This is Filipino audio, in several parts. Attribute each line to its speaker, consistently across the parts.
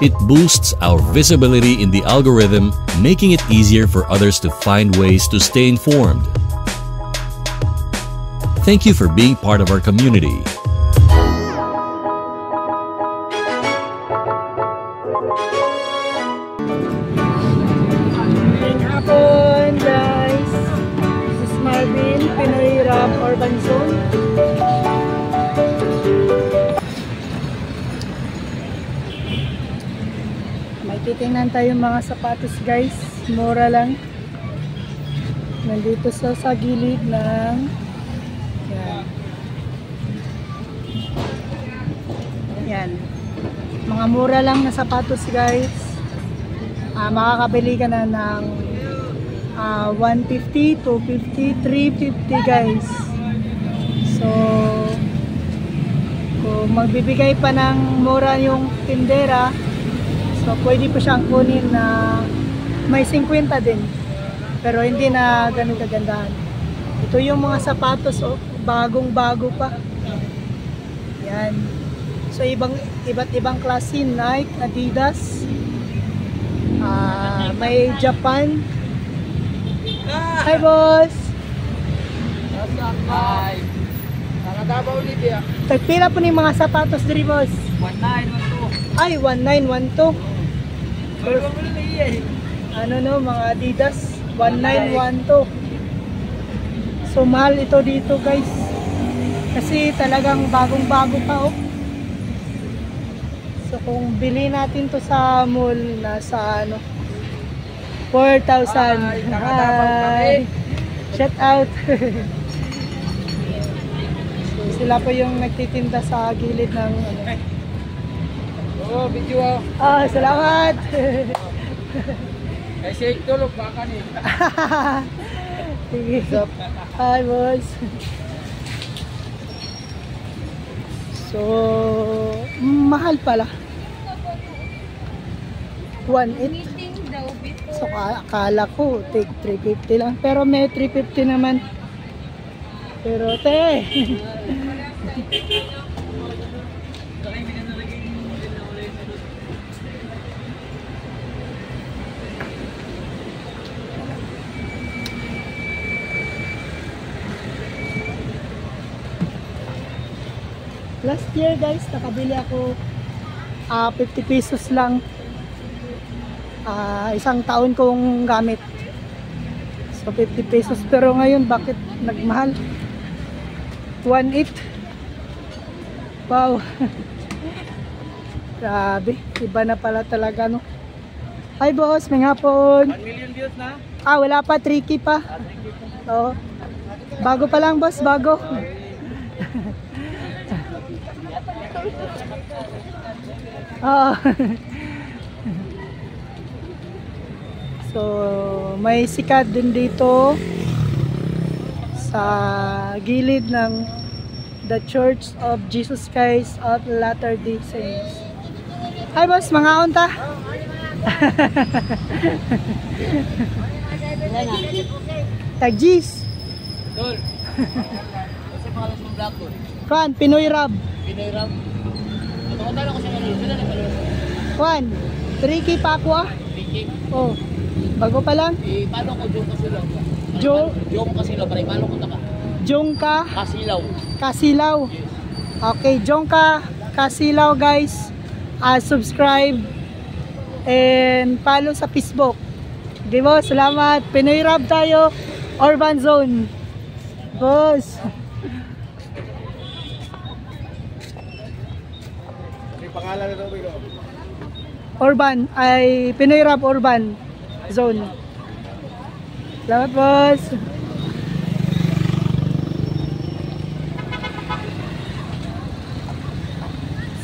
Speaker 1: It boosts our visibility in the algorithm, making it easier for others to find ways to stay informed. Thank you for being part of our community.
Speaker 2: Meron tayong mga sapatos guys. Mura lang. Nandito sa, sa gilid ng yan. Yan. Mga mura lang na sapatos guys. Uh, makakabili ka na ng uh, 150, 250, 350 guys. So, kung magbibigay pa ng mura yung tindera, So, pwede po siyang kunin na may 50 din. Pero hindi na ganun kagandahan. Ito yung mga sapatos, oh, bagong-bago pa. Yan. So, ibang, iba't ibang klase, Nike, Adidas, uh, may Japan. Hi, boss!
Speaker 3: Hi! Nakadabaw ni Bia.
Speaker 2: Tagpira po ni mga sapatos diri, boss.
Speaker 3: 1912.
Speaker 2: Ay, 1912. Plus, eh. ano no, mga Adidas. 1912. So, mahal ito dito, guys. Kasi talagang bagong-bago pa, oh. So, kung bili natin to sa mall, nasa ano, 4,000. Hi! Shout out!
Speaker 3: so, sila po yung nagtitinda
Speaker 2: sa gilid ng ano, Oo, oh, video ako. Ah. ah, salamat. Ay, shake tulog oh, baka ni. Sige. Hi, boss. So, mahal pala. 1.8.
Speaker 3: So, akala
Speaker 2: ko, take 350 lang. Pero may 350 naman. Pero, te. Last year guys, nakabili ako uh, ah, 50 pesos lang uh, isang taon kong gamit. So 50 pesos pero ngayon bakit nagmahal? 1.8 Wow Grabe, iba na pala talaga no. Hi boss, may hapon. 1 million views na? Ah, wala pa, tricky pa. Ah, pa. Oo. Bago pa lang boss, bago. Oo. Ah. so, may sikat din dito sa gilid ng The Church of Jesus Christ of Latter-day Saints. Hi boss, mga onta. Tagjis. Tol. Kasi pangalan mo Blackwood. Kwan, Pinoy Rab.
Speaker 1: Pinoy Rab. Tumatalo ko sa Manolo. Sila na Manolo.
Speaker 2: Juan, Ricky Pacwa? Ricky. Oh. Bago pa lang? Eh, paano ko Jong Kasilaw? Jong? Jong Kasilaw, pare. Paano ko taka? Jong ka? Kasilaw. Kasilaw. Yes. Okay, Jong ka Kasilaw, guys. Uh, subscribe and follow sa Facebook. Di ba? Salamat. Pinoy Rab tayo. Urban Zone. Boss. Pangalan nito, Pino? Urban, ay Pinoy Rap Urban Zone. Salamat, boss!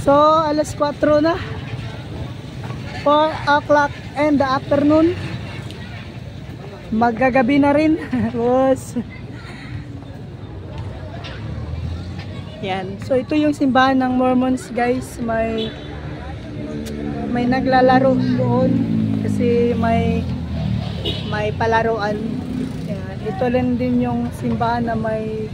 Speaker 2: So, alas 4 na. 4 o'clock in the afternoon. Magagabi na rin, boss. Yan. So ito yung simbahan ng Mormons guys. May may naglalaro doon kasi may may palaruan. Yan. Ito lang din yung simbahan na may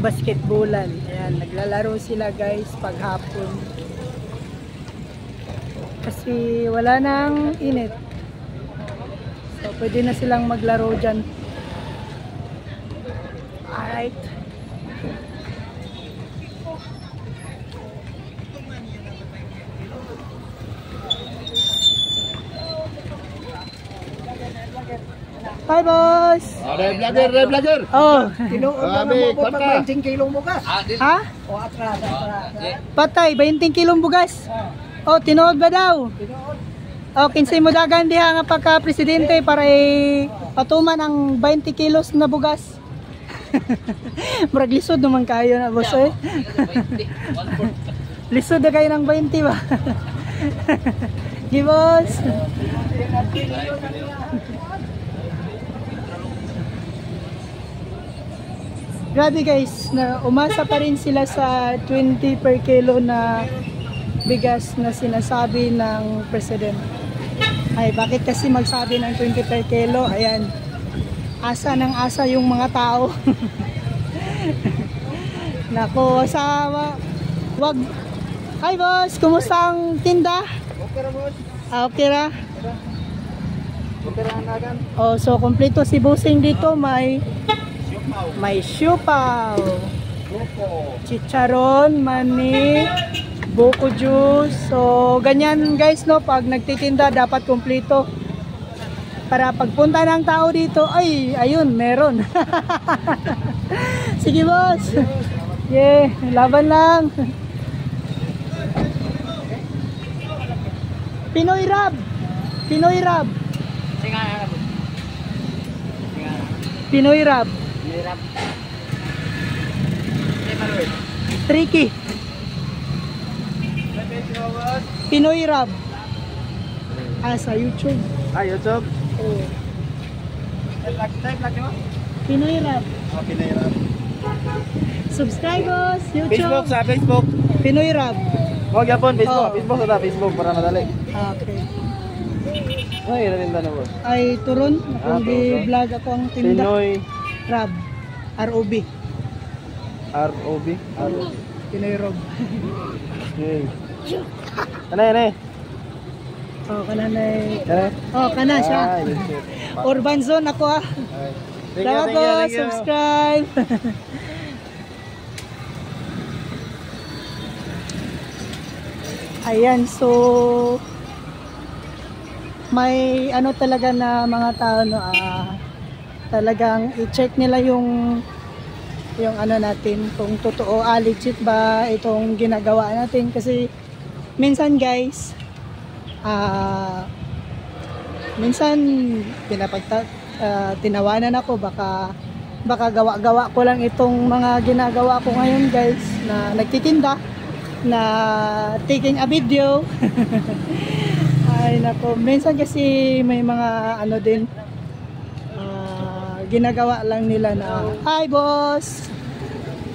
Speaker 2: basketballan. Ayan, naglalaro sila guys paghapon. Kasi wala nang init. So, pwede na silang maglaro diyan. All right. Hi, boss! Oh, red vlogger, red vlogger! Oh! Kinuon na mo po pag 20 kilong bugas. Ah, ha? O atrasa, atrasa. Patay, 20 kilong bugas? Ah. Oh, tinuod ba daw? Tinuod. Oh, kinsay mo dagan diha nga pagka presidente para i patuman ang 20 kilos na bugas. Murag lisod naman kayo na boss eh. lisod na kayo ng 20 ba? Di, boss? Grabe guys, na umasa pa rin sila sa 20 per kilo na bigas na sinasabi ng president. Ay, bakit kasi magsabi ng 20 per kilo? Ayan. Asa ng asa yung mga tao. Nako, asawa. Wag. Hi boss, kumusta ang tinda? Okay ra boss. Ah, okay ra. Okay ra nagan. Oh, so kompleto si Busing dito, may may siupaw. Chicharon, mani, buko juice. So, ganyan guys, no? Pag nagtitinda, dapat kumplito. Para pagpunta ng tao dito, ay, ayun, meron. Sige, boss. Yeah, laban lang. Pinoy Rab. Pinoy Rab. Pinoy Rab. Hirap. Tricky. Pinoy Rab. Ah, sa YouTube. Ah, YouTube? Oo. Type lang yun? Pinoy Rab. Ah, Pinoy Rab. Subscribers, YouTube. Facebook, sa Facebook. Pinoy Rab. Huwag yapon, Facebook. Facebook sa Facebook para madali. Ah, okay. Ay, rin na boss. Ay, turon. Kung ah, di okay. vlog ang tinda. Pinoy. Rob. ROB. ROB? ROB. Pinoy Rob. Okay. Kanay, kanay. Oh, kananay. Kanay? Oh, kana siya. Ay, Urban zone ako ah. Salamat po, subscribe. Ayan, so may ano talaga na mga tao no ah talagang i-check nila yung yung ano natin kung totoo ah legit ba itong ginagawa natin kasi minsan guys ah minsan pinapagta uh, tinawanan ako baka baka gawa-gawa ko lang itong mga ginagawa ko ngayon guys na nagtitinda na taking a video ay nako minsan kasi may mga ano din ginagawa lang nila na hi boss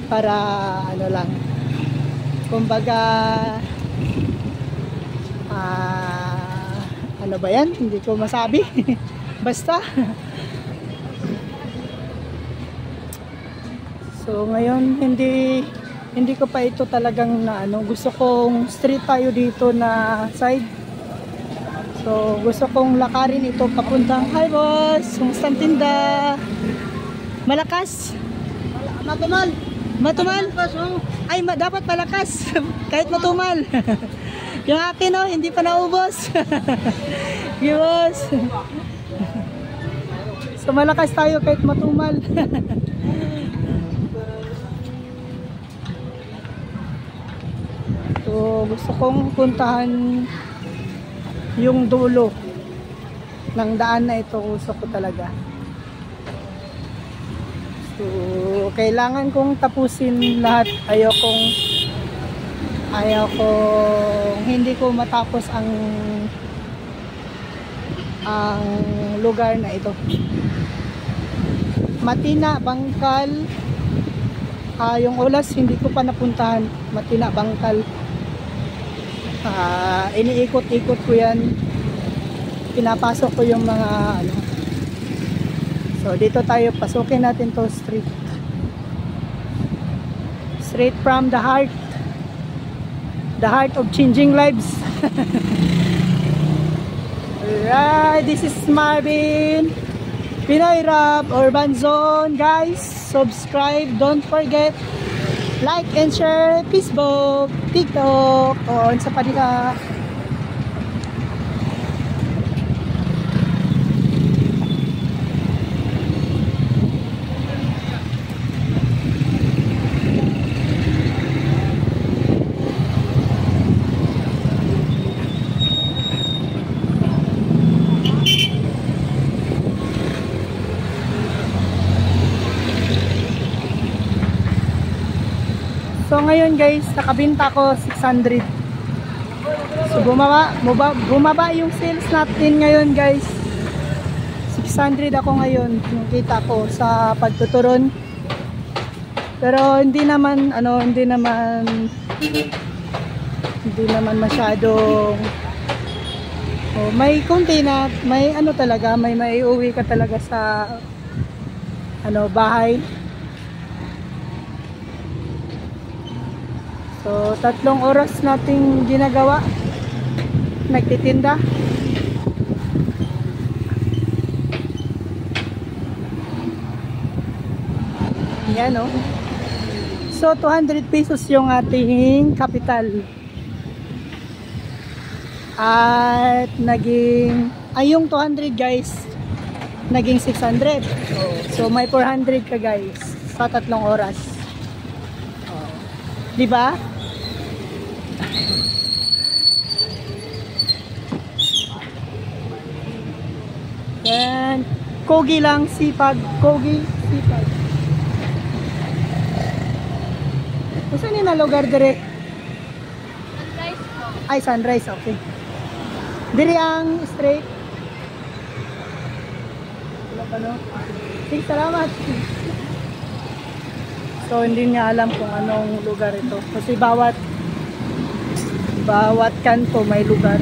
Speaker 2: para ano lang kumbaga uh, ano ba yan hindi ko masabi basta so ngayon hindi hindi ko pa ito talagang na ano gusto kong street tayo dito na side So, gusto kong lakarin ito papuntang, Hi boss! Kumusta tinda? Malakas? Matumal! Matumal? Oh. Ay, ma dapat malakas. Kahit matumal. Yung akin, no, oh, hindi pa naubos. Gibos! so, malakas tayo kahit matumal. so, gusto kong puntahan yung dulo ng daan na ito usok ko talaga so kailangan kong tapusin lahat ayokong ayokong hindi ko matapos ang ang lugar na ito Matina, Bangkal uh, yung olas hindi ko pa napuntahan Matina, Bangkal uh, iniikot-ikot ko yan pinapasok ko yung mga ano so dito tayo pasukin natin to street straight from the heart the heart of changing lives alright this is Marvin Pinoy Rap Urban Zone guys subscribe don't forget like and share Facebook, TikTok, o sa panila. ngayon guys, nakabinta ko 600. So bumaba, bumaba, bumaba yung sales natin ngayon guys. 600 ako ngayon yung kita ko sa pagtuturon. Pero hindi naman ano, hindi naman hindi naman masyadong oh, may konti na may ano talaga, may maiuwi ka talaga sa ano bahay. So, tatlong oras nating ginagawa. Nagtitinda. Ayan, oh. So, 200 pesos yung ating kapital. At, naging, ay yung 200 guys, naging 600. So, may 400 ka guys sa tatlong oras. Oh. 'Di ba? And kogi lang sipag, kogi sipag. Saan ni na lugar dire? Sunrise po. Ay sunrise, okay. Dire ang straight. Wala pa no? Sige, salamat. So hindi niya alam kung anong lugar ito kasi bawat bawat kanto may lugar.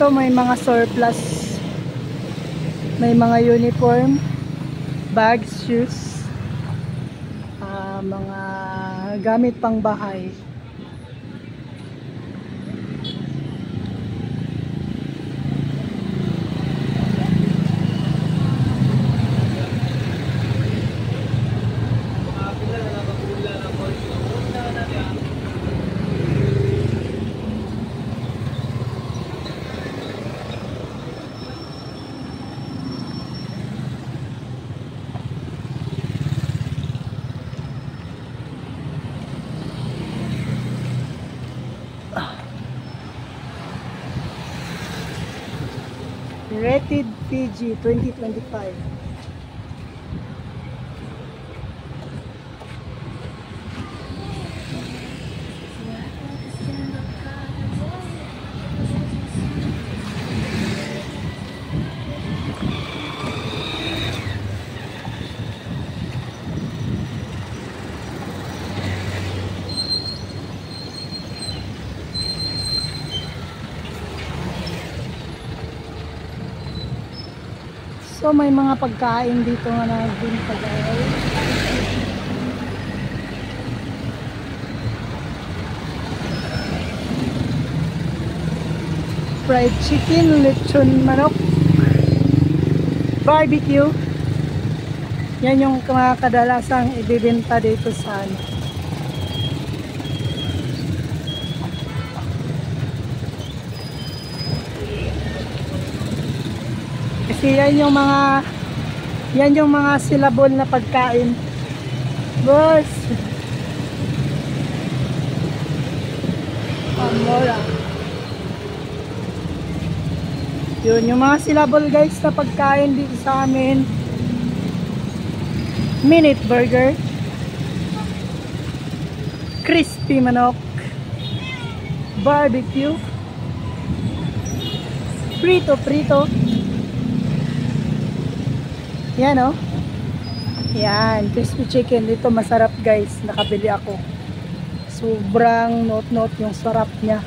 Speaker 2: dito may mga surplus may mga uniform bags, shoes uh, mga gamit pang bahay rated PG 2025. dito may mga pagkain dito nga na din pagkain fried chicken, lechon manok barbecue yan yung mga kadalasang ibibenta dito sa ano Kasi yan yung mga yan yung mga silabol na pagkain. Boss. Amora. Yun, yung mga silabol guys na pagkain dito sa amin. Minute burger. Crispy manok. Barbecue. Prito-prito. Yan o. Oh. Yan, crispy chicken. Dito masarap guys. Nakabili ako. Sobrang not-not yung sarap niya.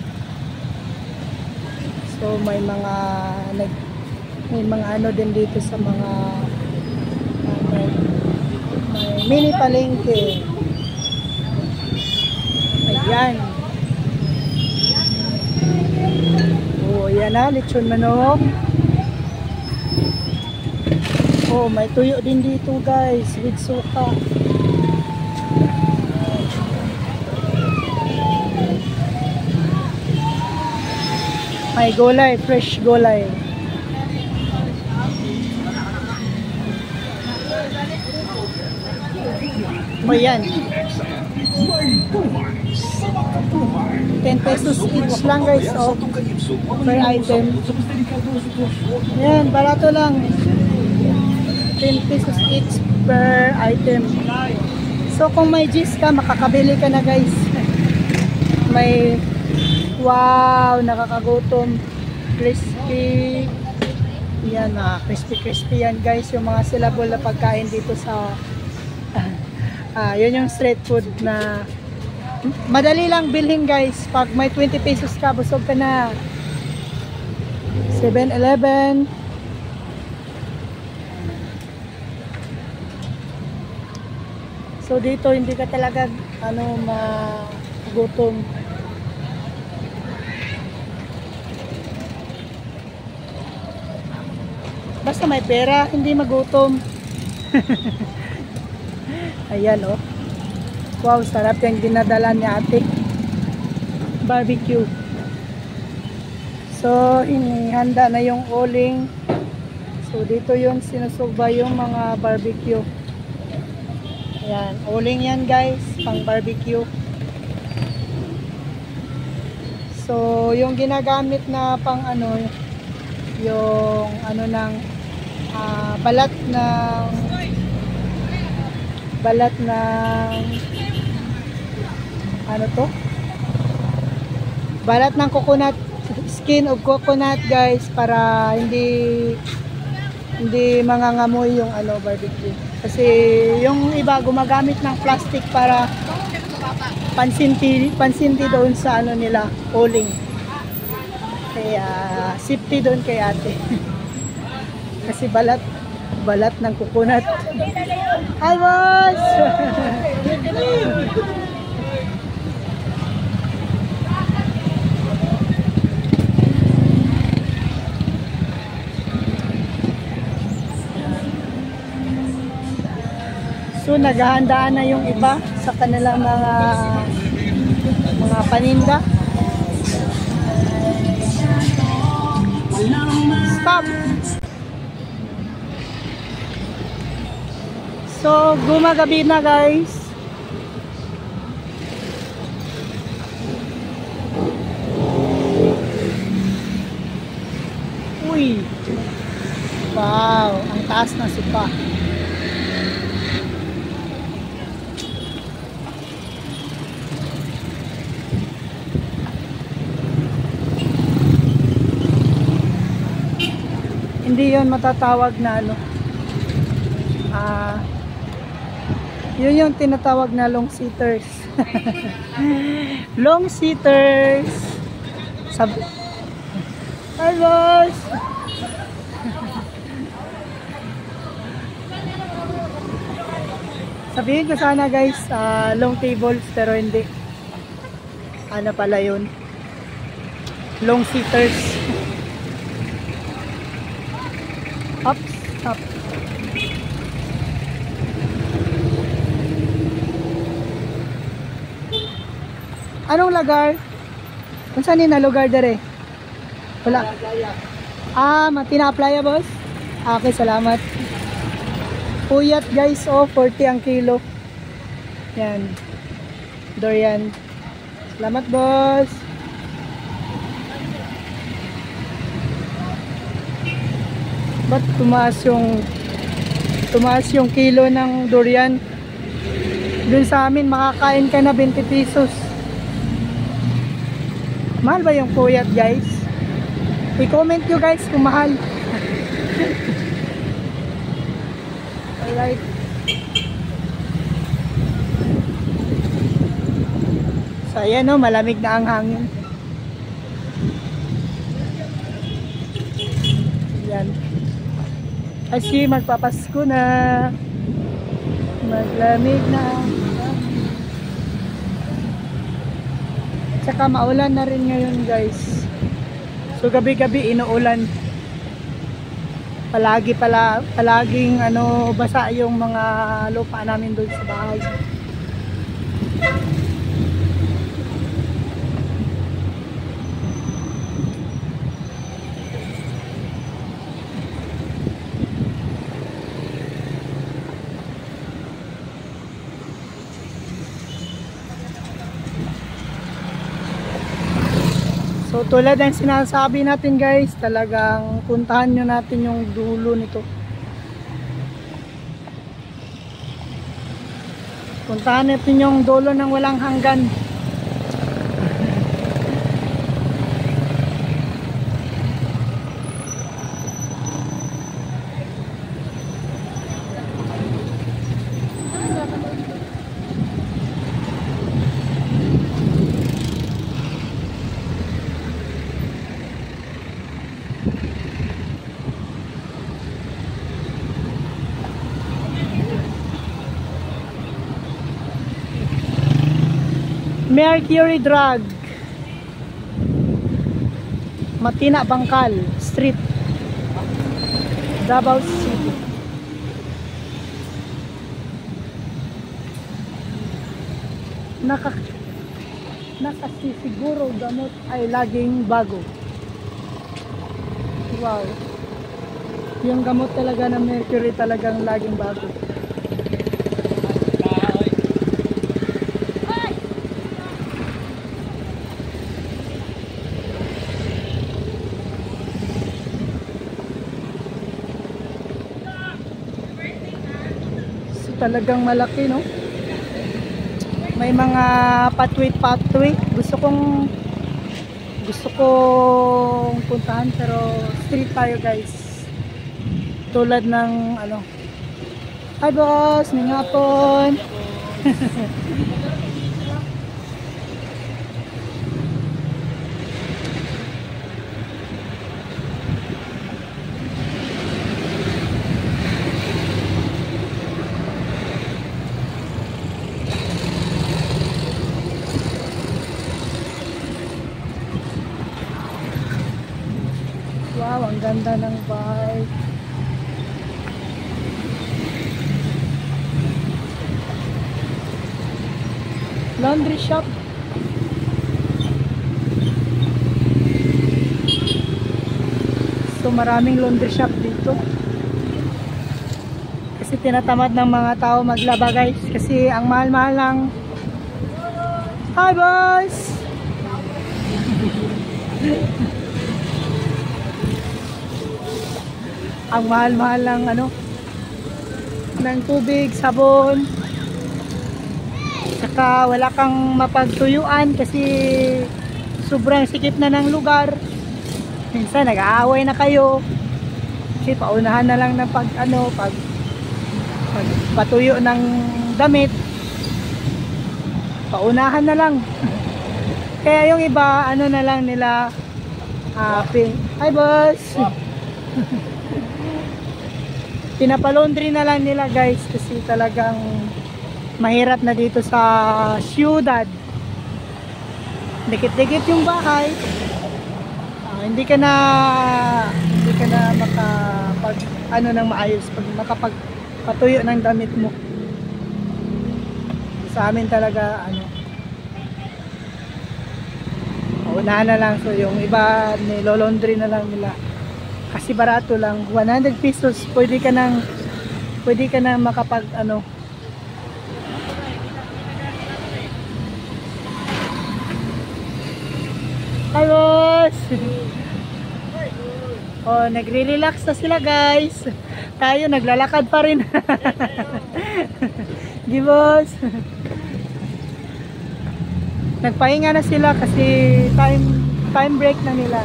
Speaker 2: So may mga nag may mga ano din dito sa mga ano, may, mini palengke. Ayan. Oh, yan na, ah, lechon manok. Oh, may tuyo din dito guys with suka. May gulay, fresh gulay. O oh, yan. 10 pesos each lang guys, oh. Per item. Yan, barato lang. 10 pesos each per item. So, kung may juice ka, makakabili ka na guys. May, wow, nakakagutom. Crispy. Yan, ah, crispy-crispy yan guys. Yung mga silabol na pagkain dito sa, ah, yun yung street food na, madali lang bilhin guys. Pag may 20 pesos ka, busog ka na. 7-Eleven. So dito hindi ka talaga ano magutom. Basta may pera, hindi magutom. Ayan oh. Wow, sarap yung dinadala ni ate. Barbecue. So, inihanda na yung uling. So, dito yung sinusugba yung mga barbecue. Yan, uling yan guys, pang barbecue. So, yung ginagamit na pang ano, yung ano ng uh, balat ng balat ng ano to? Balat ng coconut skin of coconut guys para hindi hindi mangangamoy yung ano barbecue. Kasi yung iba gumagamit ng plastic para pansinti, pansinti doon sa ano nila, uling. Kaya safety doon kay ate. Kasi balat, balat ng kukunat. Almos! So naghahandaan na yung iba sa kanilang mga mga paninda. Stop! So gumagabi na guys. Uy! Wow! Ang taas na sipa. hindi yon matatawag na ano ah uh, yun yung tinatawag na long seaters long seaters Sab hi boss sabihin ko sana guys uh, long tables pero hindi ano pala yun long seaters Anong lagar? Kung saan na lugar dere? Wala. Ah, matinaplaya boss? Okay, salamat. Puyat guys, oh, 40 ang kilo. Yan. Dorian. Salamat boss. Ba't tumaas yung tumaas yung kilo ng durian? Dun sa amin, makakain ka na 20 pesos. Mahal ba yung kuyat guys? I-comment nyo guys kung mahal. Alright. So ayan o, oh, malamig na ang hangin. Ayan. Kasi magpapasko na. Maglamig na. saka maulan na rin ngayon guys so gabi-gabi inuulan palagi pala palaging ano basa yung mga lupa namin doon sa bahay tulad ng sinasabi natin guys talagang puntahan nyo natin yung dulo nito puntahan natin yung dulo ng walang hanggan Mercury Drug Matina Bangkal Street Davao City Naka Nakasisiguro gamot ay laging bago Wow Yung gamot talaga ng Mercury talagang laging bago talagang malaki no may mga patwi-patwi gusto kong gusto kong puntahan pero street tayo guys tulad ng ano hi boss, mingapon maraming laundry shop dito kasi tinatamad ng mga tao maglaba guys kasi ang mahal-mahal lang hi boys ang mahal-mahal ng ano ng tubig, sabon saka wala kang mapagtuyuan kasi sobrang sikip na ng lugar minsan nag-aaway na kayo kasi paunahan na lang ng pag ano pag, pag patuyo ng damit paunahan na lang kaya yung iba ano na lang nila uh, pin hi boss pinapalaundry na lang nila guys kasi talagang mahirap na dito sa siyudad dikit-dikit yung bahay hindi ka na hindi ka na makapag ano nang maayos pag patuyo ng damit mo sa amin talaga ano una na lang so yung iba nilolondry na lang nila kasi barato lang 100 pesos pwede ka nang pwede ka nang makapag ano Carlos! Oh, nagre-relax na sila guys. Tayo naglalakad pa rin. Gibos. Nagpahinga na sila kasi time time break na nila.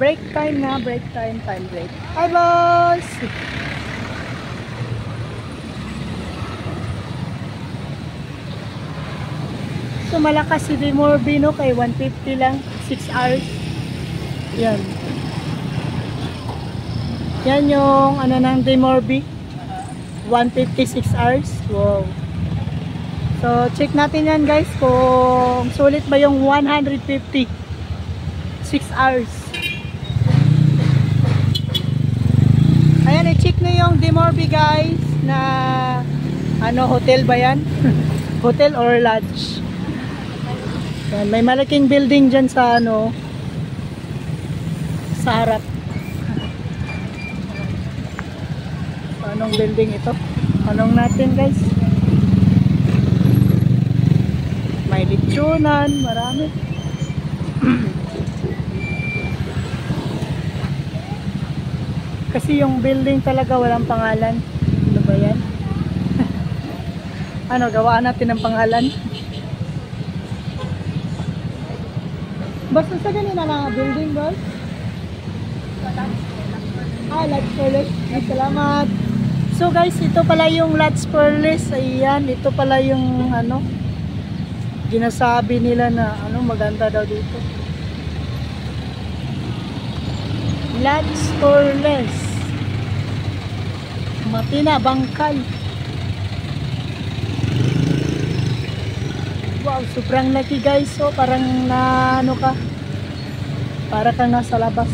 Speaker 2: Break time na, break time, time break. Hi boss! malakas si Demorbino kay 150 lang 6 hours yan yan yung ano ng Demorbi 156 hours wow so check natin yan guys kung sulit ba yung 150 6 hours ayan i-check nyo yung Demorbi guys na ano hotel ba yan hotel or lodge yan, may malaking building dyan sa ano sa harap. Anong building ito? Anong natin guys? May litsunan, marami. Kasi yung building talaga walang pangalan. Ano ba yan? ano, gawaan natin ng pangalan. Bus second ಏನಲ್ಲ building bus? Ah, Lats Perlis. salamat. So guys, ito pala yung Lats Perlis. Ayan, ito pala yung ano, ginasabi nila na ano, maganda daw dito. Lats Perlis. Matina, bangkay. Wow, sobrang laki guys. So, parang na ano ka. Para kang nasa labas.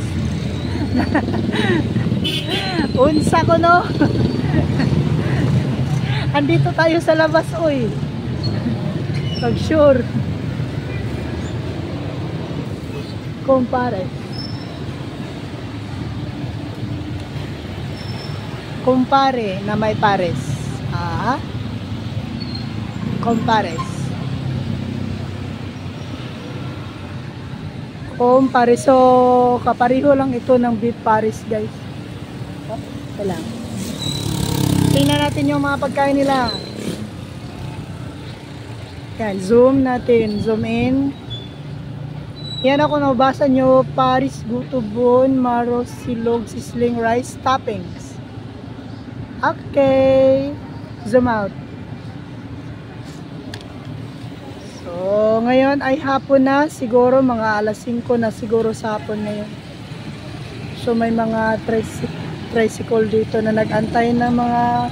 Speaker 2: Unsa ko no. Andito tayo sa labas, oy. Pag sure. Compare. Compare na may pares. Ah. Compares. home paris. So, kapareho lang ito ng beef paris, guys. Oh, ito Tingnan natin yung mga pagkain nila. Yan, zoom natin. Zoom in. Yan ako nabasa nyo, Paris Gutubon, Maro Silog, Sisling Rice Toppings. Okay. Zoom out. Oo, ngayon ay hapon na, siguro mga alas 5 na siguro sa hapon ngayon. So may mga tricycle, tricycle dito na nagantay na mga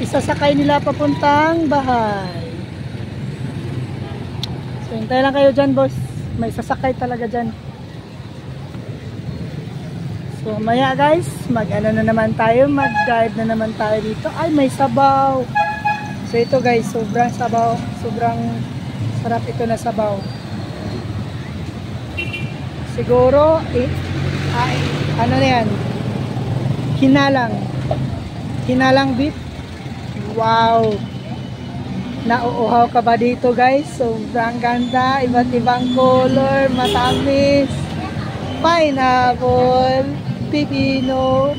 Speaker 2: isasakay nila papuntang bahay. So hintay lang kayo dyan boss, may sasakay talaga dyan. So maya guys, mag ano na naman tayo, mag drive na naman tayo dito. Ay may sabaw! So ito guys, sobrang sabaw, sobrang Sarap ito na sabaw. Siguro, eh, ay, ano na yan? Hinalang. Hinalang beef. Wow! Nauuhaw ka ba dito guys? Sobrang ganda. Iba't ibang color. Matamis. Pineapple. Pipino.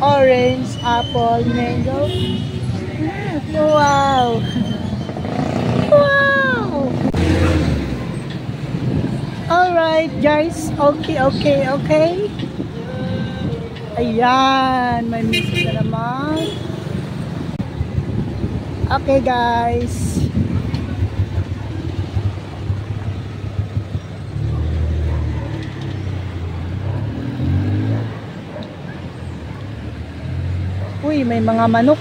Speaker 2: Orange. Apple. Mango. Mm, wow! Alright, guys. Okay, okay, okay. Ayan. May misis na naman. Okay, guys. Uy, may mga manok.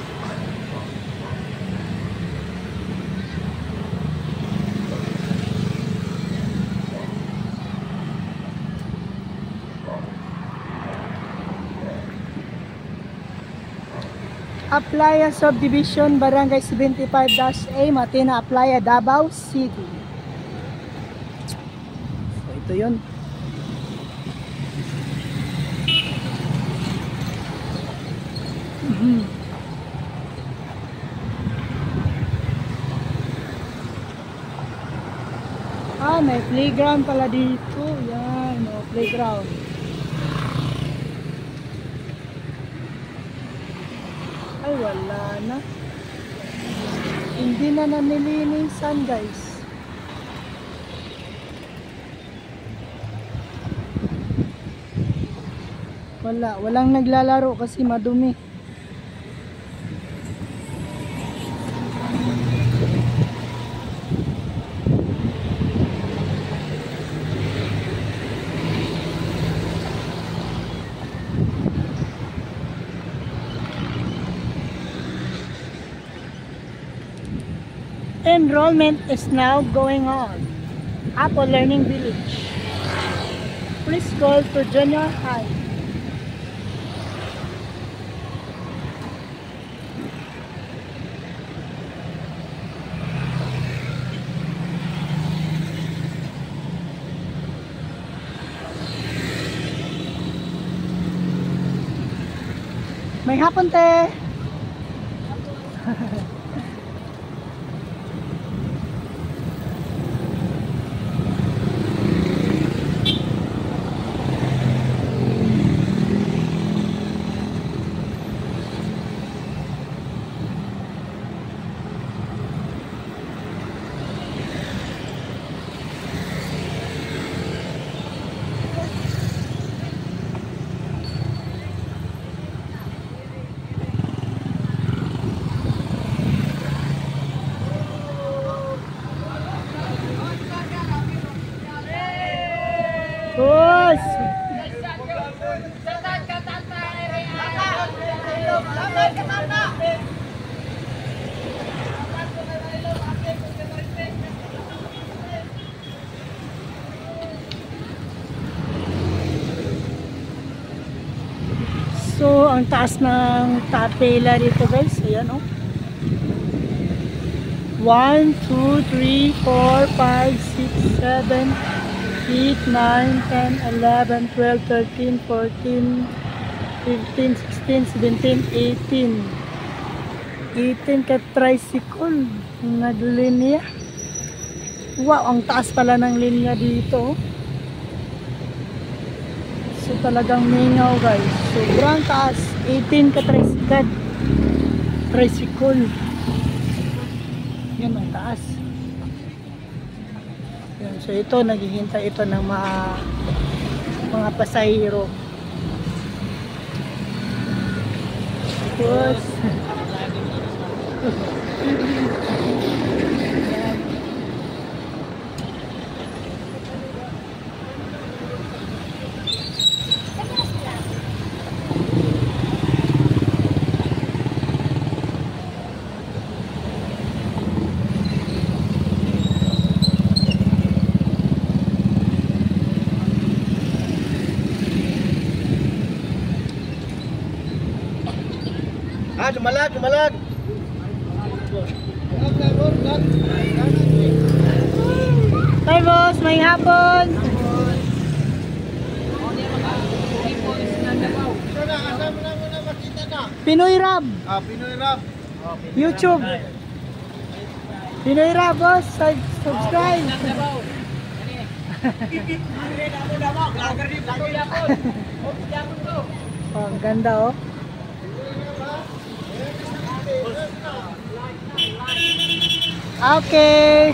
Speaker 2: Aplaya Subdivision, Barangay 75-A, Matina, Aplaya, Davao City. So, ito yun. Mm-hmm. Ah, may playground pala dito. Yan, no, oh, playground. wala na hindi na nanilinisan guys wala walang naglalaro kasi madumi enrollment is now going on. Apple Learning Village. Please call to junior high. May hapon, te! Sus! So, ang taas ng tapela dito guys. Ayan o. Oh. 1, 2, 3, 4, 5, 6, 7, 8, 9, 10, 11, 12, 13, 14, 15, 16, 17, 18. 18 ka tricycle. Naglinya. Wow, ang taas pala ng linya dito. So talagang mingaw guys. Sobrang taas. 18 ka tricycle. Tricycle. Yan ang taas. So ito, naghihintay ito ng mga, mga pasahero. Tapos, malag. Hi boss, may hapon.
Speaker 3: Pinoy Rab. Ah, Pinoy Rab. Oh, Pinoy YouTube. Rab.
Speaker 2: Pinoy Rab, boss. Subscribe. Oh, ganda oh. Okay.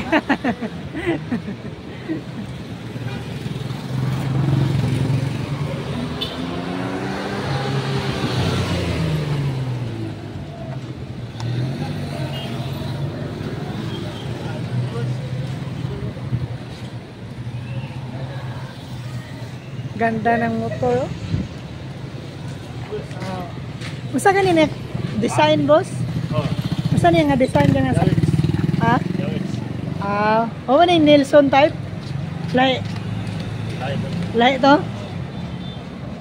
Speaker 2: Ganda ng motor.
Speaker 3: Oh.
Speaker 2: Usa kanina design boss? Asa niya design ka nga sa? Ha? Ah, uh, oh, ano yung Nelson type? Like, like to?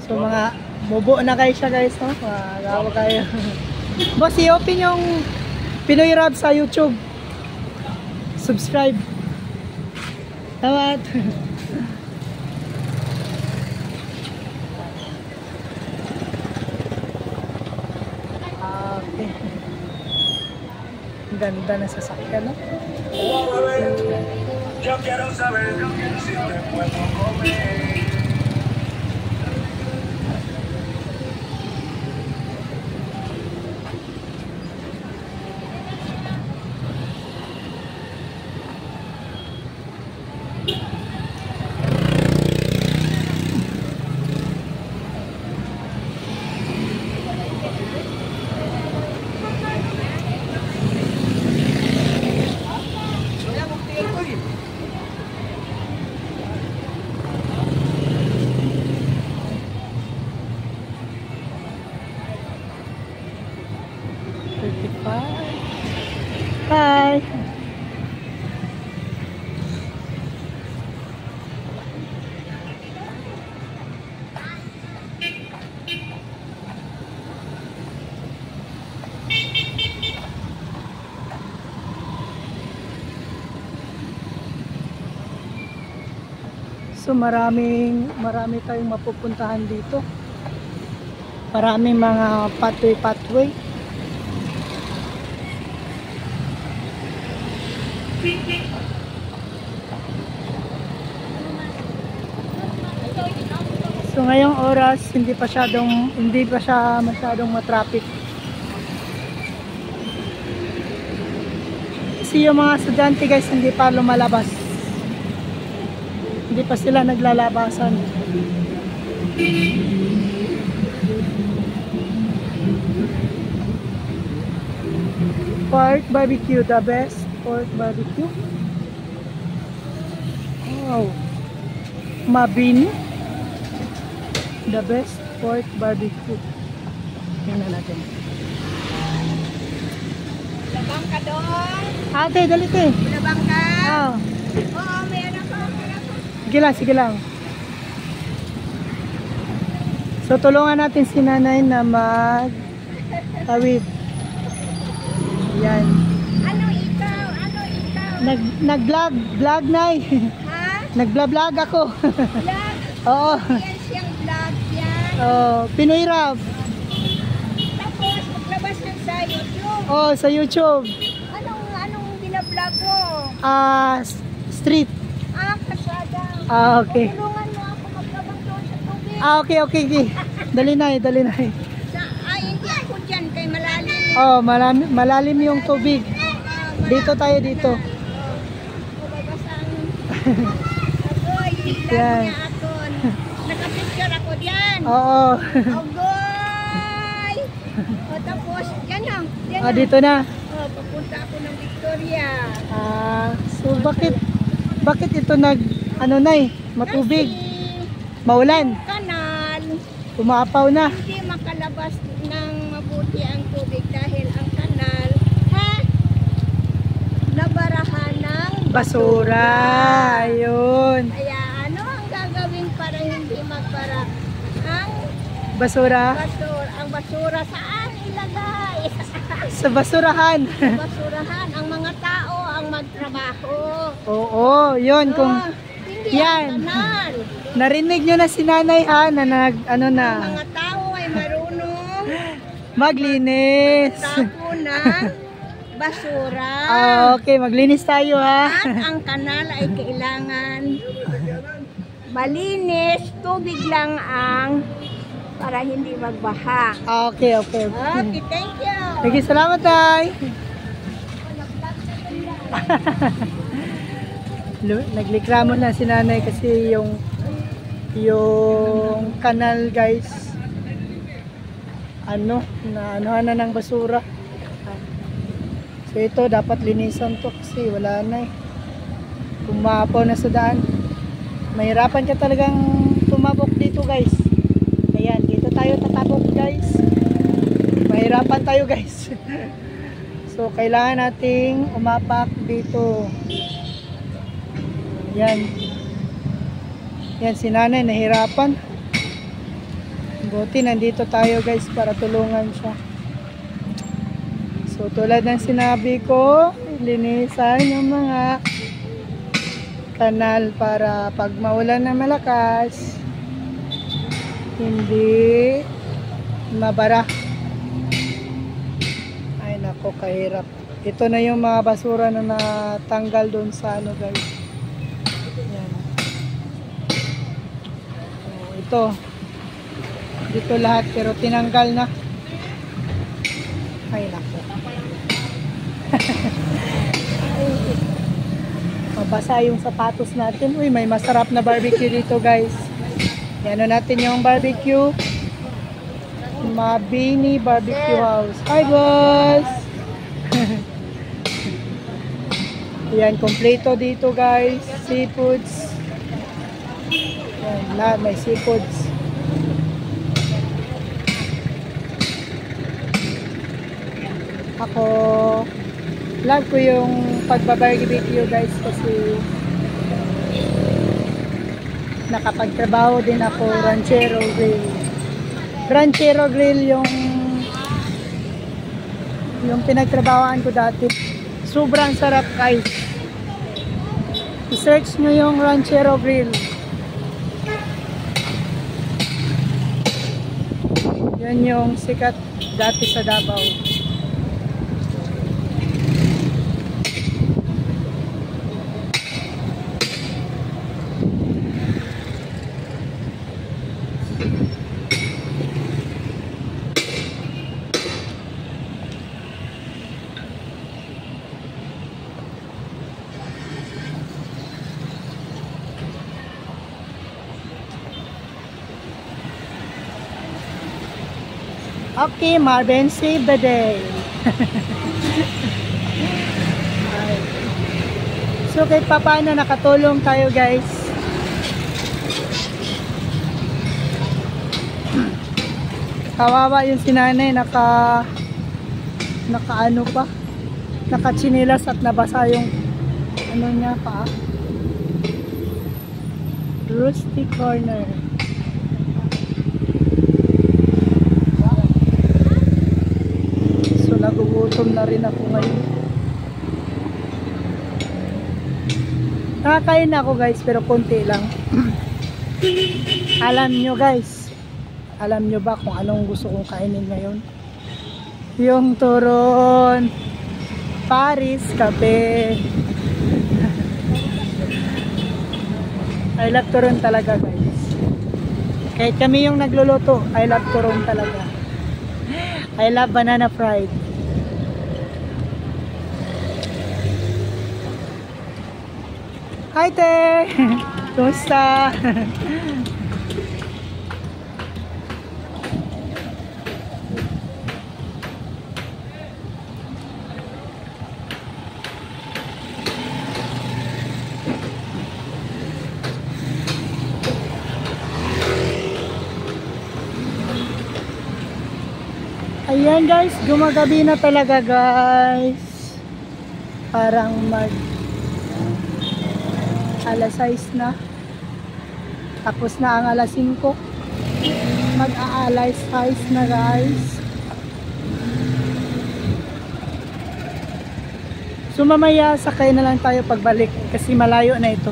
Speaker 2: So, mga bubo na kayo siya guys, no? Magawa kayo. Boss, i-open yung Pinoy Rap sa YouTube. Subscribe. Tawad. tan, tan necesaria, ¿no?
Speaker 3: Yo quiero saber si siempre puedo comer.
Speaker 2: So maraming marami tayong mapupuntahan dito. Maraming mga pathway-pathway. So ngayong oras hindi pa masyadong hindi pa siya masyadong ma-traffic. yung mga estudyante guys hindi pa lumalabas pa sila naglalabasan. Pork barbecue, the best pork barbecue. Wow. Mabini. The best pork barbecue. Tingnan natin. Labang ka doon. Ate, dalit eh. Labang ka? Oo. Oh. Ah. Oo, meron. Sige lang, sige lang. So tulungan natin si nanay na mag tawid. Yan.
Speaker 3: Ano ikaw? Ano ikaw?
Speaker 2: Nag nag-vlog, vlog nay. Ha? Nag-vlog vlog ako. Vlog? Oo. Ano yan siyang vlog yan. Oh, Pinoy rap. Tapos maglabas ng sa YouTube. Oh, sa YouTube. Anong anong binablog mo? Ah, uh, street. Ah, okay. Tulungan mo ako maglabang doon tubig. Ah, okay, okay, okay. Dali na eh, dali na eh. Ah, hindi ako dyan kay malalim. Oh, malalim, malalim yung tubig. Dito tayo dito. Ako, hindi lang niya ako. Nakapicture ako dyan. Oo. Agoy! O tapos, yan lang. Ah, dito na. O, papunta ako ng Victoria. Ah, so bakit bakit ito nag ano na eh, matubig. Maulan. Kanal. pumapaw na. Hindi makalabas ng mabuti ang tubig dahil ang kanal ha nabarahan ng basura. basura. Ayun. Kaya ano ang gagawin para hindi magbara ang basura? basura. Ang basura saan ilagay? Sa basurahan. Sa basurahan ang mga tao ang magtrabaho. Oo, 'yun oh. kung ah. Yan. Narinig nyo na si Nanay Ana na nag, ano na. Ang mga tao ay marunong maglinis. Tapo na basura. Ah, okay, maglinis tayo ha. At ang kanal ay kailangan malinis, tubig lang ang para hindi magbaha. Ah, okay, okay. Okay, thank you. Thank you, salamat tay. nagliklamo na si nanay kasi yung yung kanal guys ano na ano na ng basura so ito dapat linisan to kasi wala na eh kumapaw na sa daan mahirapan ka talagang tumabok dito guys ayan dito tayo tatabok guys mahirapan tayo guys so kailangan nating umapak dito yan. Yan si nanay nahirapan. Buti nandito tayo guys para tulungan siya. So tulad ng sinabi ko, linisan yung mga kanal para pag maulan na malakas hindi mabara ay nako kahirap ito na yung mga basura na natanggal doon sa ano guys dito dito lahat pero tinanggal na ay nako mabasa yung sapatos natin uy may masarap na barbecue dito guys yano natin yung barbecue Mabini Barbecue House hi guys yan kompleto dito guys seafoods lahat may seafoods. Ako, love ko yung pagbabarbecue guys kasi nakapagtrabaho din ako ranchero grill. Ranchero grill yung yung pinagtrabahoan ko dati. Sobrang sarap guys. search nyo yung ranchero grill. Yan yung sikat dati sa Davao. Okay, Marvin, save the day. so, kahit paano nakatulong tayo guys. Kawawa yung sinanay, naka nakaano pa. Nakachinelas at nabasa yung ano niya pa. Rusty Corner. gutom na rin ako ngayon. Kakain ako guys, pero konti lang. alam nyo guys, alam nyo ba kung anong gusto kong kainin ngayon? Yung turon, Paris, kape. I love turon talaga guys. Kahit kami yung nagluluto, I love turon talaga. I love banana fried. Hi, Te! Kumusta? Ayan guys, gumagabi na talaga guys. Parang mag alas 6 na tapos na ang alas 5 mag-aalay size na guys so mamaya sakay na lang tayo pagbalik kasi malayo na ito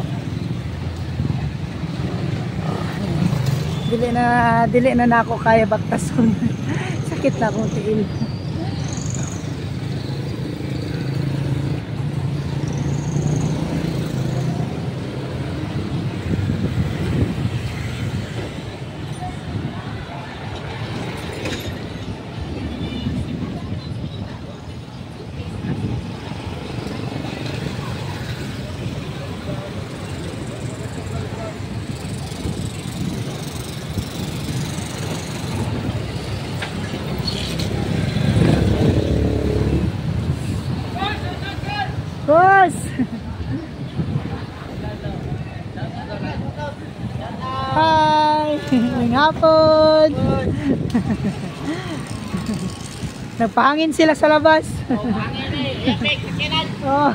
Speaker 2: dili na dili na, na ako kaya baktason sakit na akong tiil hapon! Nagpahangin sila sa labas. Oo, oh, oh. hangin eh. Oo.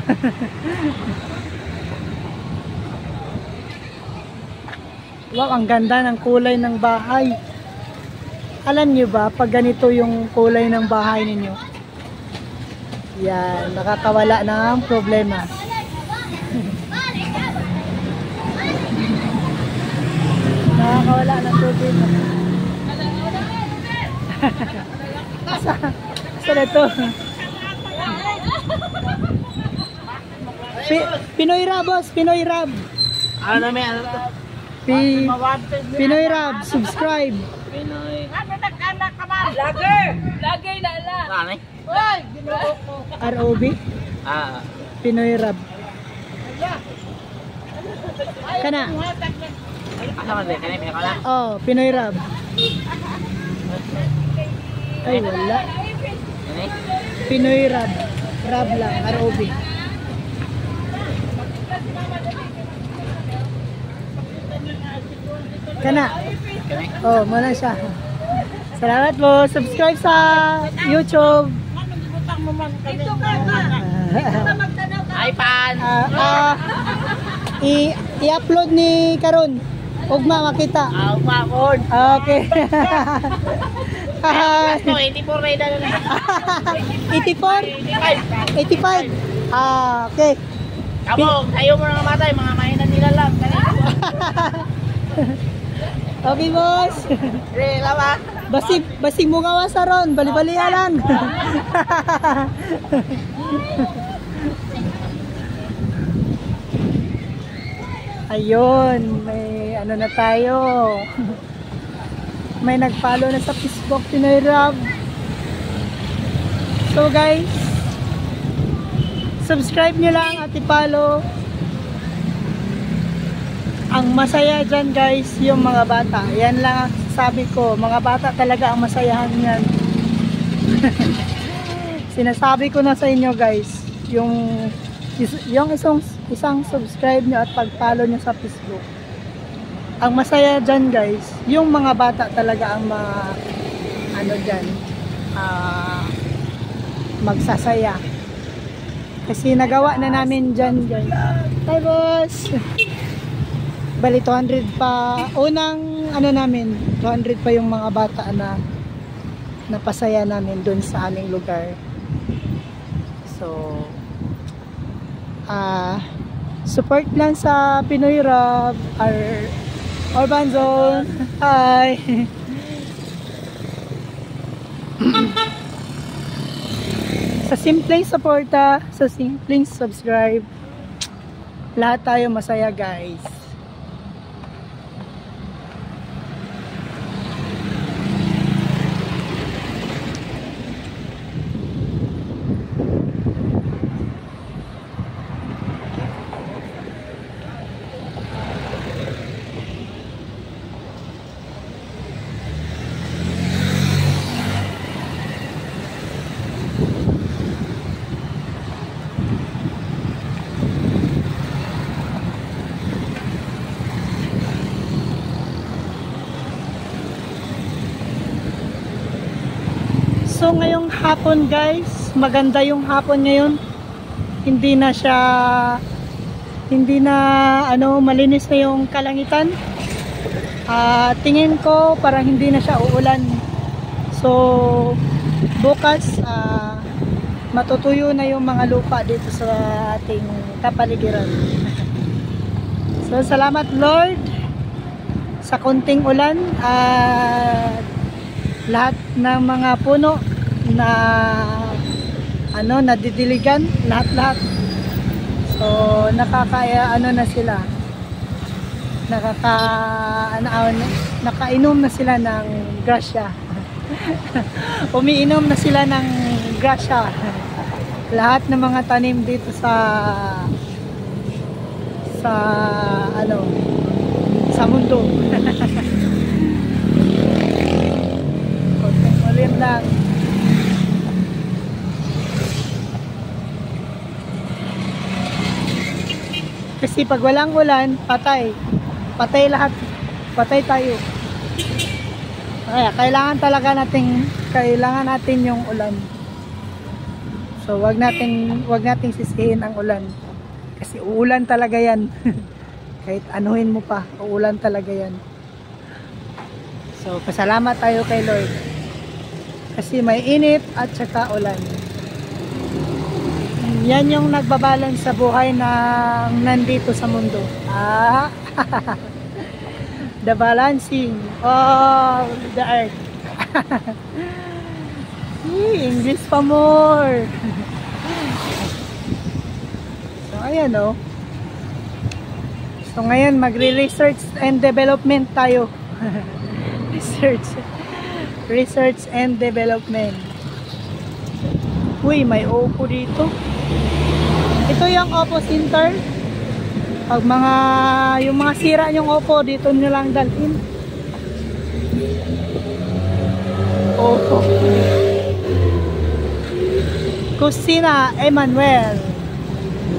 Speaker 2: Wow, ang ganda ng kulay ng bahay. Alam niyo ba, pag ganito yung kulay ng bahay ninyo, yan, nakakawala ng problema. Nakawala ng tubig. Sa, sa nito. Pi Pinoy Rab, boss. Pinoy Rab. Ah, ano na may ano to? Pi Pinoy Rab, subscribe. Pinoy. Lager! Lager na ala. Ano? Hoy, ginoo ko. ROB? Ah. Pinoy Rab.
Speaker 3: Kana. Oh,
Speaker 2: Pinoy Rab. Ay, wala.
Speaker 3: Pinoy Rab.
Speaker 2: Rab lang, R.O.B. Kana. Oh, muna siya. Salamat po. Subscribe sa YouTube. Dito ka ka. Dito ka magtanaw ka. Ay, ah, pan. Ah. i-upload ni Karon. Ugma makita. Ah, ugma Okay. Hi. 84 reda na. 84? 85. Ah, okay.
Speaker 3: Tamo, tayo mo nang
Speaker 2: matay, mga mahina nila lang. okay, boss. Re, lama. Basi, basi mo nga wa bali-bali lang. Ayun, may ano na tayo. may nag-follow na sa Facebook, Pinoy Rob. So guys, subscribe nyo lang at i-follow. Ang masaya dyan guys, yung mga bata. Yan lang ang sabi ko, mga bata talaga ang masayahan yan. Sinasabi ko na sa inyo guys, yung yung isang isang subscribe nyo at pag-follow nyo sa Facebook. Ang masaya dyan guys, yung mga bata talaga ang mga ano dyan, uh, magsasaya. Kasi nagawa na namin dyan guys. Hi boss! Bali 200 pa, unang ano namin, 200 pa yung mga bata na napasaya namin dun sa aming lugar. So, ah, uh, Support lang sa Pinoy Rap, our Urban Zone. Hi! sa simpleng suporta, sa simpleng subscribe, lahat tayo masaya guys. So ngayong hapon guys, maganda yung hapon ngayon. Hindi na siya hindi na ano malinis na yung kalangitan. Uh, tingin ko parang hindi na siya uulan. So bukas uh, matutuyo na yung mga lupa dito sa ating kapaligiran. so salamat Lord sa konting ulan at uh, lahat ng mga puno na ano nadidiligan lahat-lahat. So nakakaya ano na sila. Nakaka ano, nakainom na sila ng grasya. Umiinom na sila ng grasya. lahat ng mga tanim dito sa sa ano sa mundo. Konting ulit lang. Kasi pag walang ulan, patay. Patay lahat. Patay tayo. Kaya kailangan talaga natin kailangan natin yung ulan. So wag natin wag nating sisihin ang ulan. Kasi uulan talaga 'yan. Kahit anuhin mo pa, uulan talaga 'yan. So pasalamat tayo kay Lord. Kasi may init at saka ulan. Yan yung nagbabalance sa buhay ng nandito sa mundo. Ah. the balancing of the earth. English pa more. so, ayan Oh. So, ngayon, magre-research and development tayo. research. Research and development. Uy, may opo dito. Ito yung Oppo Center. Pag mga, yung mga sira yung Oppo, dito nyo lang dalhin. Oppo. Kusina Emmanuel.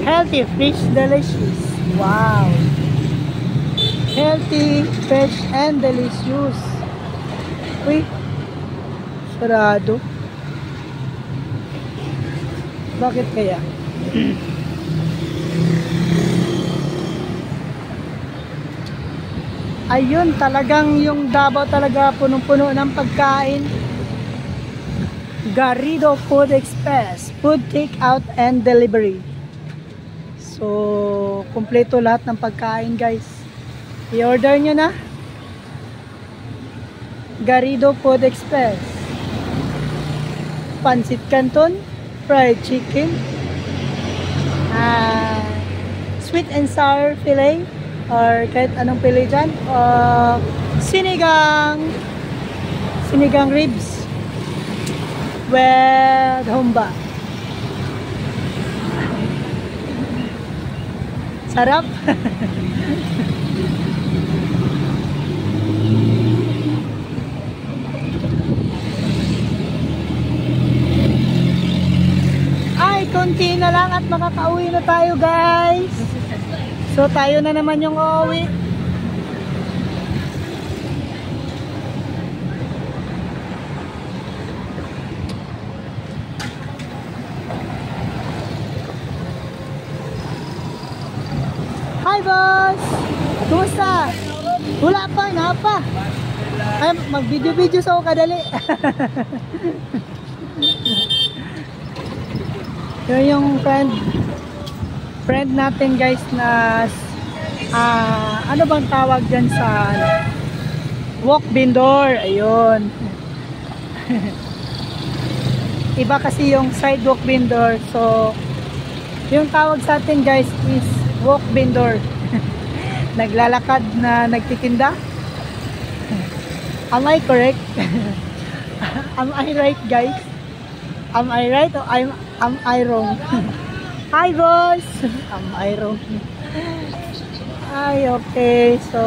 Speaker 2: Healthy, fresh, delicious. Wow! Healthy, fresh, and delicious. Uy, sarado. Bakit kaya? ayun talagang yung Davao talaga punong-puno ng pagkain Garrido Food Express food take out and delivery so kumpleto lahat ng pagkain guys i-order nyo na Garrido Food Express pancit Canton fried chicken uh, sweet and sour fillet or kahit anong pili dyan uh, sinigang sinigang ribs with humba sarap ay konti na lang at makakauwi na tayo guys So tayo na naman yung uuwi. Hi boss! Kumusta? Wala pa, napa. Ay, mag-video-video sa ako kadali. Yan yung friend friend natin guys na uh, ano bang tawag dyan sa ano, walk vendor ayun iba kasi yung sidewalk vendor so yung tawag sa atin guys is walk vendor naglalakad na nagtitinda am I correct am I right guys am I right or am, am I wrong Hi, boss! Ang Iron. Hi, okay. So,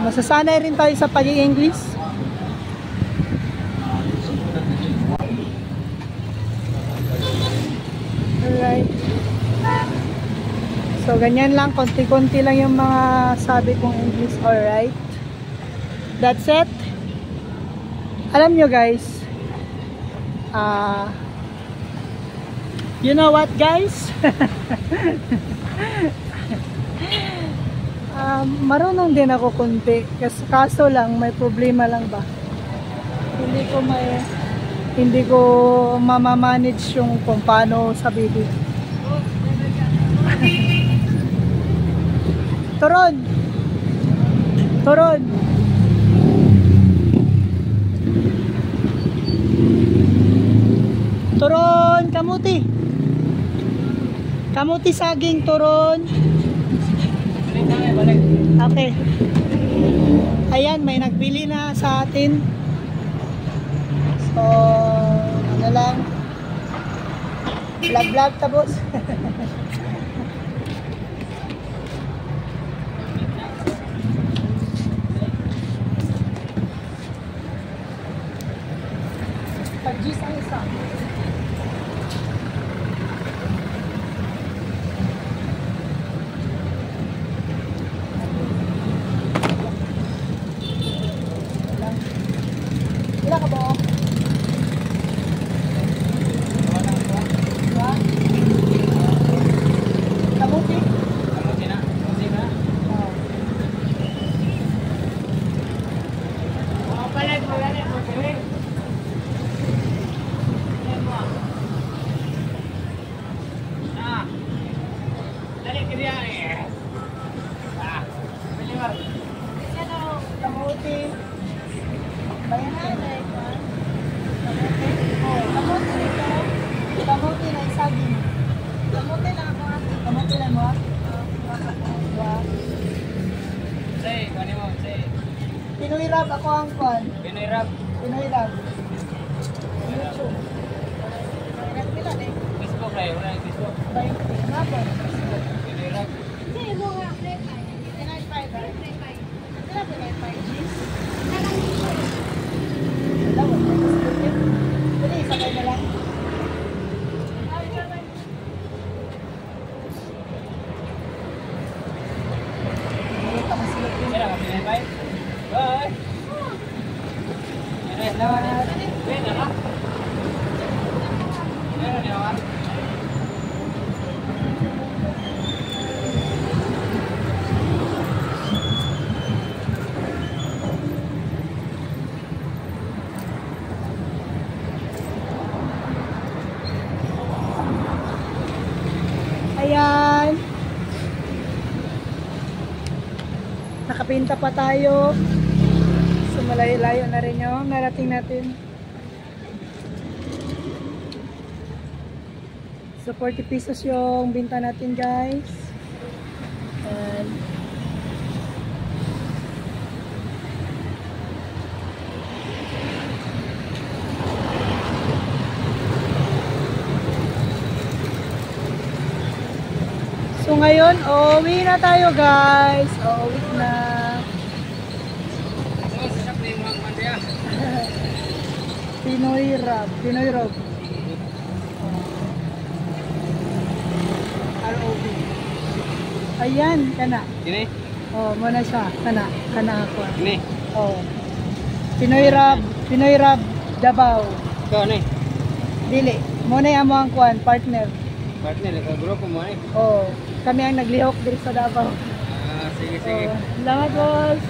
Speaker 2: masasanay rin tayo sa pag-i-English. Alright. So, ganyan lang. Konti-konti lang yung mga sabi kong English. Alright. That's it. Alam nyo, guys. Ah... Uh, You know what guys? um, marunong din ako kunti Kasi kaso lang, may problema lang ba? Hindi ko may hindi ko mamamanage yung kung paano sa baby. Turon! Turon! Turon! Kamuti! Kamuti saging turon. Okay. Ayan, may nagbili na sa atin. So, ano lang. Vlog-vlog tapos. Nakapinta pa tayo. So layo na rin yung narating natin. So 40 pesos yung binta natin guys. And So ngayon, uuwi na tayo guys. Uuwi Pinoy Rob. Pinoy Rob. ROB. Ayan, kana. Kini? Oh, mo na siya. Kana, kana ako. Kini? Oh. Pinoy Rob, Pinoy Rob Davao. Ikaw ni. Dili. Mo na amo ang kuan partner. Partner ka grupo mo ni. Oh, kami ang naglihok diri sa Davao. Ah, sige sige. Oh, salamat boss.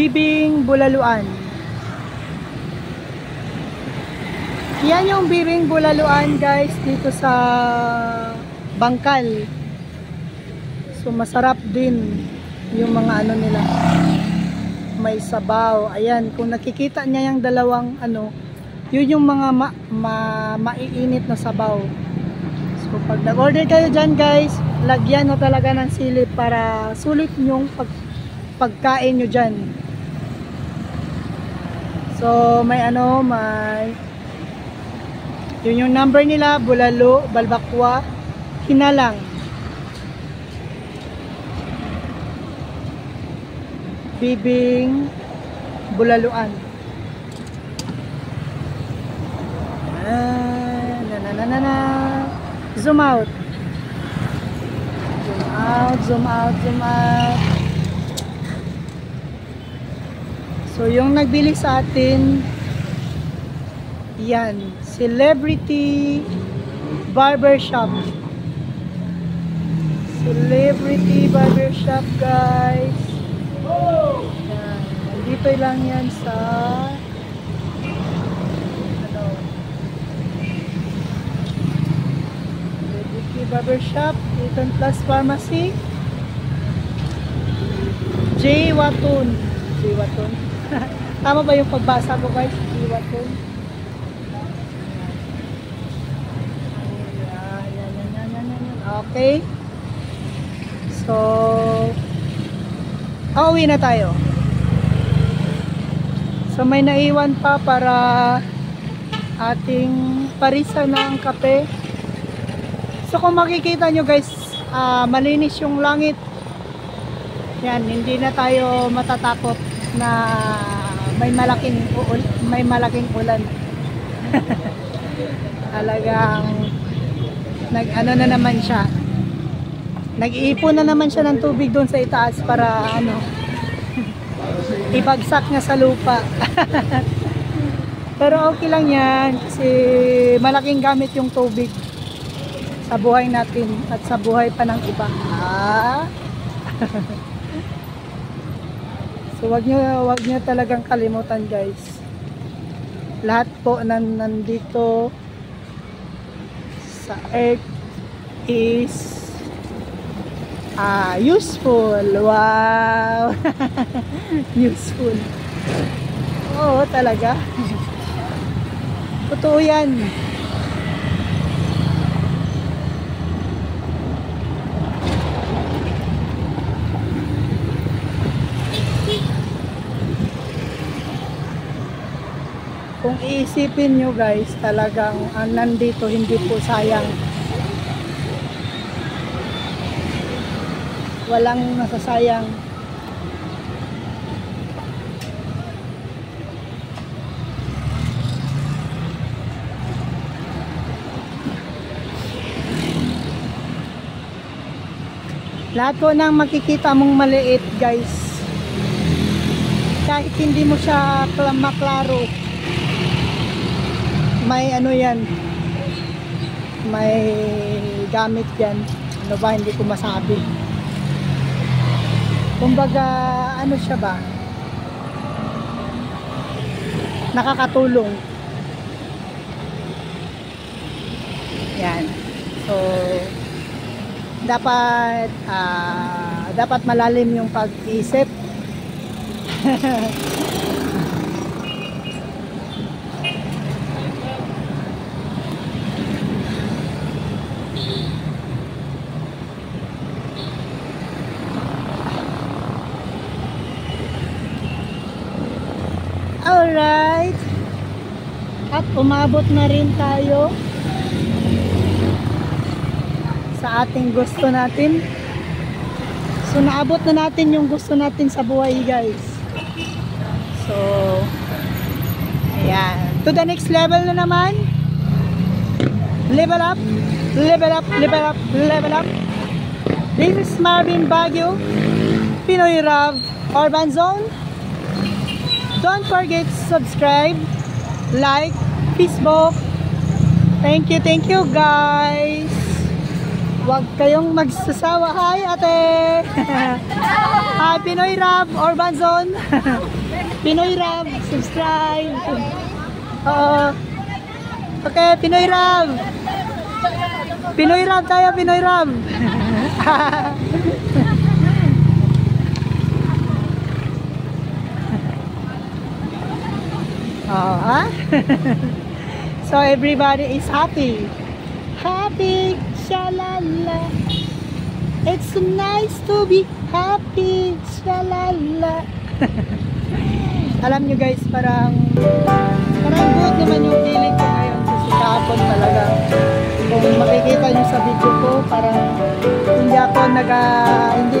Speaker 2: Bibing Bulaluan. Yan yung Bibing Bulaluan guys dito sa Bangkal. So masarap din yung mga ano nila. May sabaw. Ayan, kung nakikita niya yung dalawang ano, yun yung mga ma ma maiinit na sabaw. So pag nag-order kayo dyan guys, lagyan mo talaga ng sili para sulit yung pag pagkain nyo dyan. So, may ano, may yun yung number nila, Bulalo, Balbakwa, Hinalang. Bibing, Bulaluan. Ah, na na na na na. Zoom out. Zoom out, zoom out, zoom out. So, yung nagbili sa atin, yan, Celebrity Barbershop. Celebrity Barbershop, guys. Yan, nandito lang yan sa ano, Celebrity Barbershop, Eaton Plus Pharmacy, J. Watun. J. Watun. Tama ba yung pagbasa mo guys? Iwan ko. Okay. So, awi na tayo. So, may naiwan pa para ating parisa ng kape. So, kung makikita nyo guys, uh, malinis yung langit. Yan, hindi na tayo matatakot na may malaking uul, may malaking ulan. Talagang nag ano na naman siya. Nag-iipon na naman siya ng tubig doon sa itaas para ano ibagsak niya sa lupa. Pero okay lang 'yan kasi malaking gamit yung tubig sa buhay natin at sa buhay pa ng iba. Ah. So wag niyo wag niyo talagang kalimutan guys. Lahat po nan nandito sa earth is ah, useful. Wow! useful. Oo, talaga. Totoo yan. Kung iisipin nyo guys, talagang uh, nandito hindi po sayang. Walang masasayang. Lahat po ng makikita mong maliit guys. Kahit hindi mo siya maklaro may ano yan may gamit yan ano ba hindi ko masabi kumbaga ano siya ba nakakatulong yan so dapat uh, dapat malalim yung pag-isip umabot na rin tayo sa ating gusto natin so naabot na natin yung gusto natin sa buhay guys so ayan to the next level na naman level up level up level up level up this is Marvin Baguio Pinoy Rav Urban Zone don't forget subscribe like Facebook. Thank you, thank you guys. Huwag kayong magsasawa. Hi, ate! Hi, Pinoy Rab, Urban Zone. Pinoy Rab, subscribe. Uh, Okay, Pinoy Rab. Pinoy Rab tayo, Pinoy Rab. Oh, ah? so everybody is happy. Happy, shalala. It's nice to be happy, shalala. Alam nyo guys, parang parang good naman yung feeling ko ngayon kasi kahapon talaga. Kung makikita nyo sa video ko, parang hindi ako naga, hindi,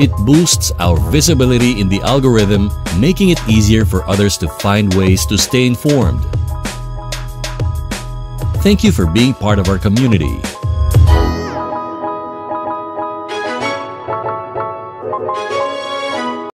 Speaker 1: It boosts our visibility in the algorithm, making it easier for others to find ways to stay informed. Thank you for being part of our community.